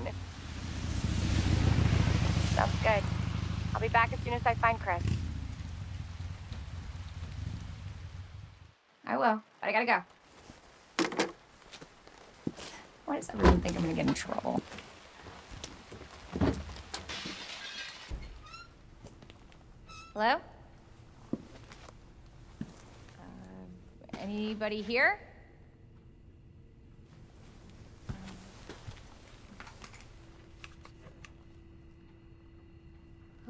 fine. Sounds good. I'll be back as soon as I find Chris. I will, but I gotta go. Why does everyone think I'm gonna get in trouble? Hello? Uh, anybody here?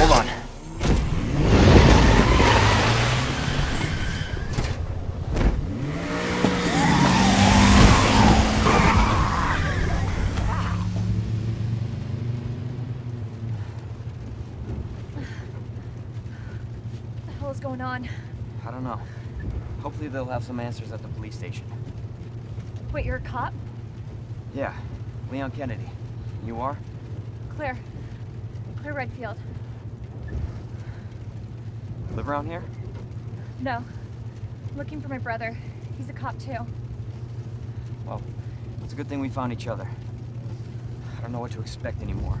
Hold on. What the hell is going on? I don't know. Hopefully they'll have some answers at the police station. Wait, you're a cop? Yeah, Leon Kennedy. You are? Claire. Claire Redfield. Live around here? No. Looking for my brother. He's a cop too. Well, it's a good thing we found each other. I don't know what to expect anymore.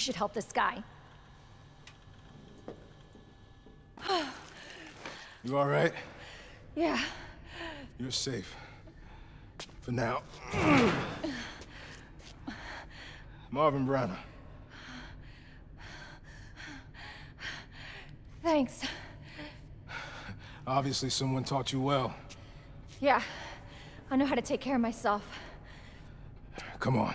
Should help this guy. You all right? Yeah. You're safe. For now. Marvin Branagh. Thanks. Obviously someone taught you well. Yeah. I know how to take care of myself. Come on.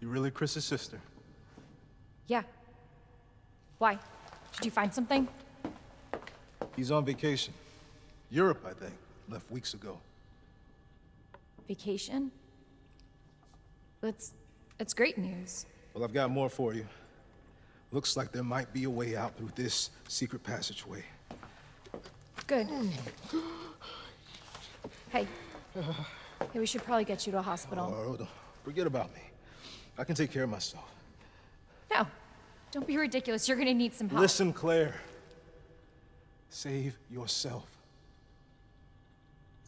You really Chris's sister? Yeah. Why? Did you find something? He's on vacation. Europe, I think. Left weeks ago. Vacation? That's that's great news. Well, I've got more for you. Looks like there might be a way out through this secret passageway. Good. Hey. Hey, we should probably get you to a hospital. Oh, forget about me. I can take care of myself. No. Don't be ridiculous. You're gonna need some help. Listen, Claire. Save yourself.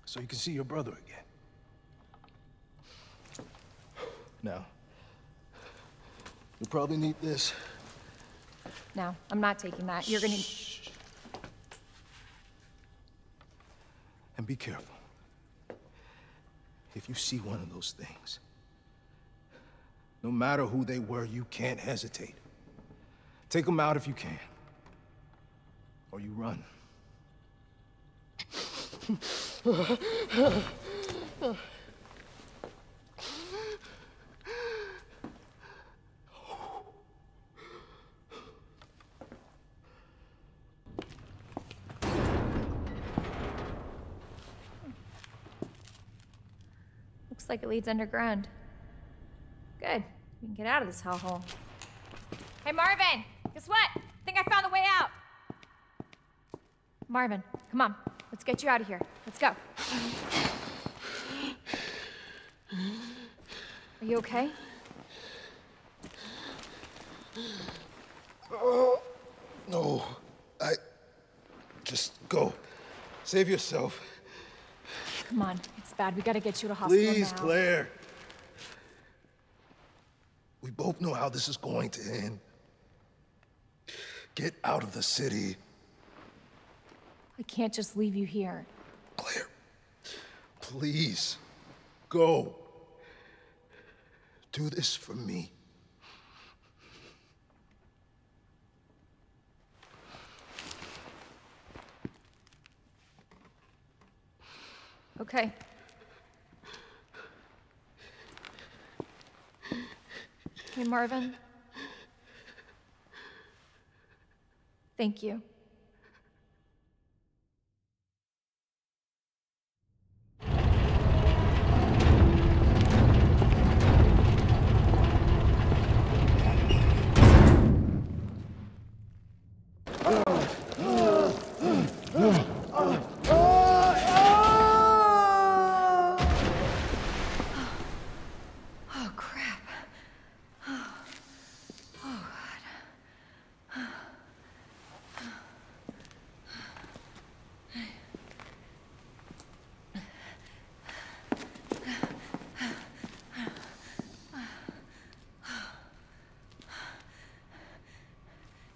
So you can see your brother again. Now, you'll probably need this. No, I'm not taking that. You're gonna. And be careful. If you see one of those things, No matter who they were, you can't hesitate. Take them out if you can. Or you run. Looks like it leads underground. Good. We can get out of this hellhole. Hey, Marvin! Guess what? I think I found the way out! Marvin, come on. Let's get you out of here. Let's go. Are you okay? Oh, No, I... Just go. Save yourself. Come on. It's bad. We gotta get you to hospital Please, now. Claire. We both know how this is going to end. Get out of the city. I can't just leave you here. Claire, please, go. Do this for me. Okay. Hey, Marvin. Thank you. Oh, crap.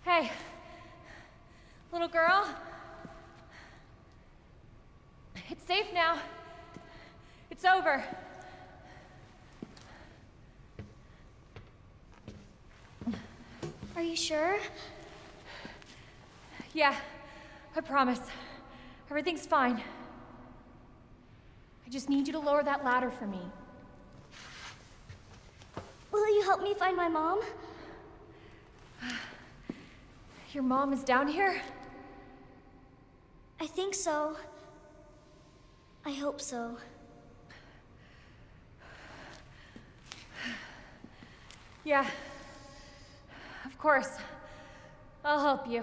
Hey, little girl. It's safe now. It's over. Are you sure? Yeah, I promise. Everything's fine. I just need you to lower that ladder for me. Will you help me find my mom? Your mom is down here? I think so. I hope so. Yeah. Of course. I'll help you.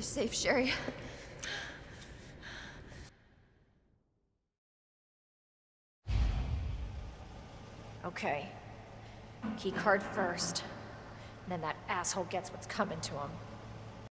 Stay safe, Sherry. Okay. Key card first. Then that asshole gets what's coming to him.